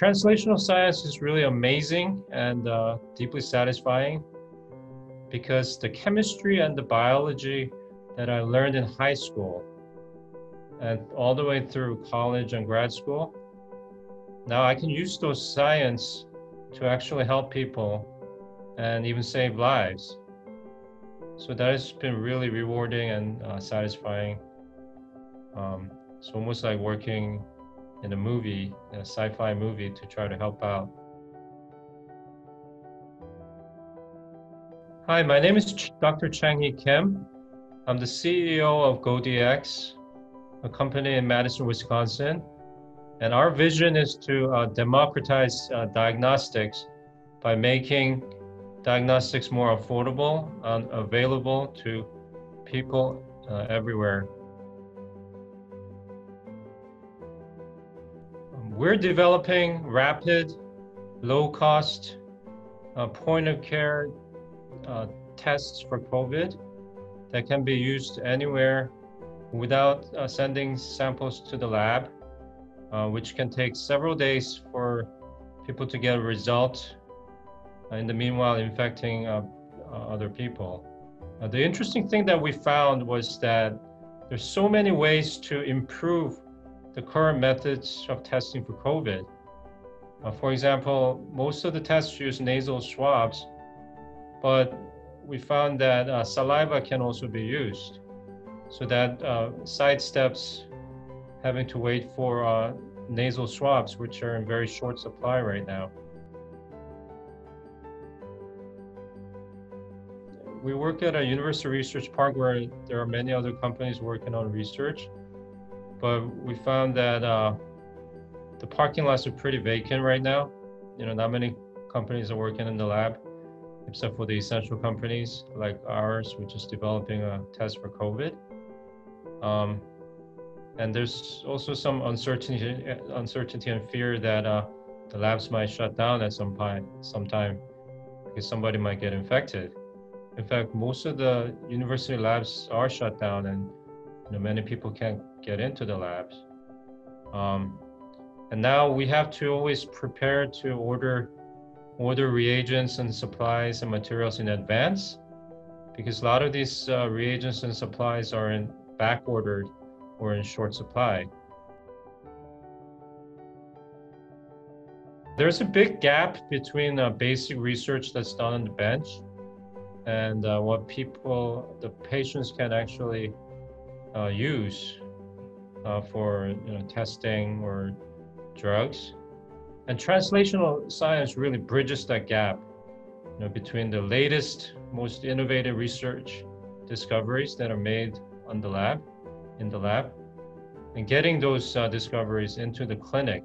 Translational science is really amazing and uh, deeply satisfying because the chemistry and the biology that I learned in high school and all the way through college and grad school, now I can use those science to actually help people and even save lives. So that has been really rewarding and uh, satisfying. Um, it's almost like working in a movie, in a sci-fi movie, to try to help out. Hi, my name is Dr. Chang Hee Kim. I'm the CEO of GoDx, a company in Madison, Wisconsin. And our vision is to uh, democratize uh, diagnostics by making diagnostics more affordable and available to people uh, everywhere. We're developing rapid, low cost, uh, point of care uh, tests for COVID that can be used anywhere without uh, sending samples to the lab, uh, which can take several days for people to get a result in the meanwhile infecting uh, uh, other people. Uh, the interesting thing that we found was that there's so many ways to improve the current methods of testing for COVID. Uh, for example, most of the tests use nasal swabs, but we found that uh, saliva can also be used. So that uh, sidesteps having to wait for nasal swabs, which are in very short supply right now. we work at a university research park where there are many other companies working on research, but we found that uh, the parking lots are pretty vacant right now. You know, not many companies are working in the lab, except for the essential companies like ours, which is developing a test for COVID. Um, and there's also some uncertainty, uncertainty and fear that uh, the labs might shut down at some point, sometime, because somebody might get infected. In fact, most of the university labs are shut down, and know, many people can't get into the labs. Um, and now we have to always prepare to order order reagents and supplies and materials in advance, because a lot of these uh, reagents and supplies are in back ordered or in short supply. There's a big gap between uh, basic research that's done on the bench and uh, what people, the patients can actually uh, use uh, for you know, testing or drugs. And translational science really bridges that gap you know, between the latest, most innovative research discoveries that are made on the lab, in the lab, and getting those uh, discoveries into the clinic